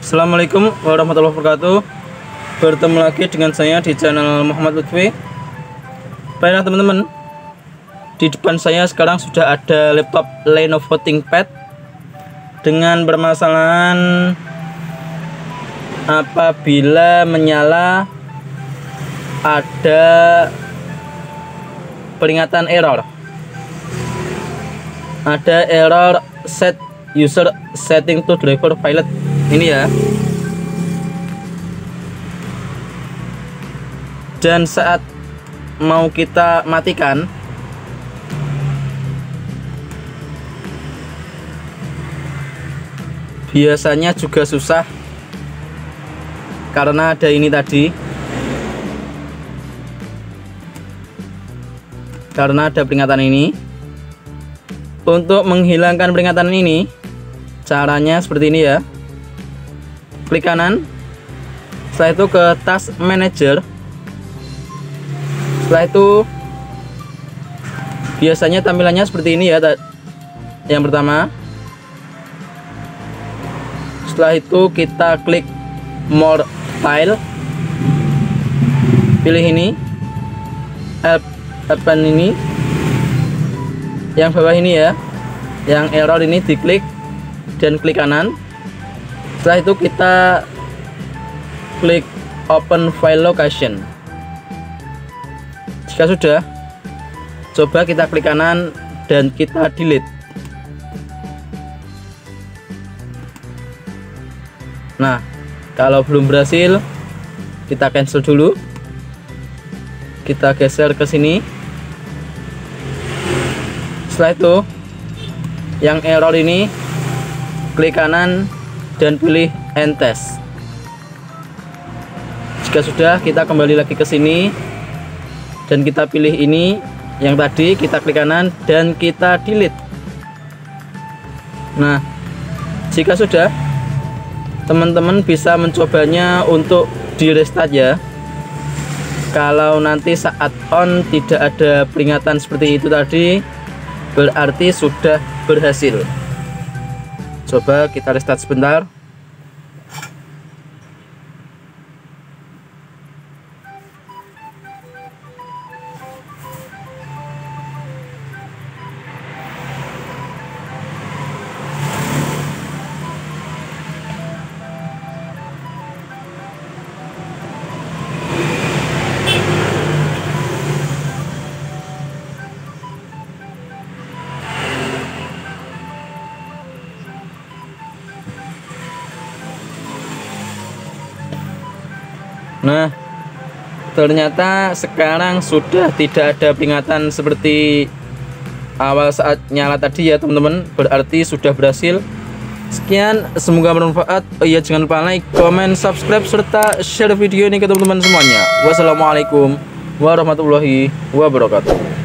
Assalamualaikum warahmatullahi wabarakatuh. Bertemu lagi dengan saya di channel Muhammad Lutfi. Baiklah teman-teman. Di depan saya sekarang sudah ada laptop Lenovo ThinkPad Dengan permasalahan Apabila menyala Ada Peringatan error. Ada error set user setting to driver pilot ini ya. Dan saat mau kita matikan biasanya juga susah karena ada ini tadi. Karena ada peringatan ini. Untuk menghilangkan peringatan ini caranya seperti ini ya klik kanan. Setelah itu ke task manager. Setelah itu biasanya tampilannya seperti ini ya yang pertama. Setelah itu kita klik more file. Pilih ini. App apa ini. Yang bawah ini ya. Yang error ini diklik dan klik kanan setelah itu kita klik open file location. Jika sudah coba kita klik kanan dan kita delete. Nah kalau belum berhasil kita cancel dulu. Kita geser ke sini. Setelah itu yang error ini klik kanan dan pilih entes jika sudah kita kembali lagi ke sini. Dan kita pilih ini yang tadi kita klik kanan dan kita delete. Nah jika sudah teman-teman bisa mencobanya untuk di restart ya. Kalau nanti saat on tidak ada peringatan seperti itu tadi berarti sudah berhasil coba kita restart sebentar Nah, ternyata sekarang sudah tidak ada peringatan seperti awal saat nyala tadi ya teman-teman. Berarti sudah berhasil. Sekian, semoga bermanfaat. Oh iya, jangan lupa like, comment, subscribe, serta share video ini ke teman-teman semuanya. Wassalamualaikum warahmatullahi wabarakatuh.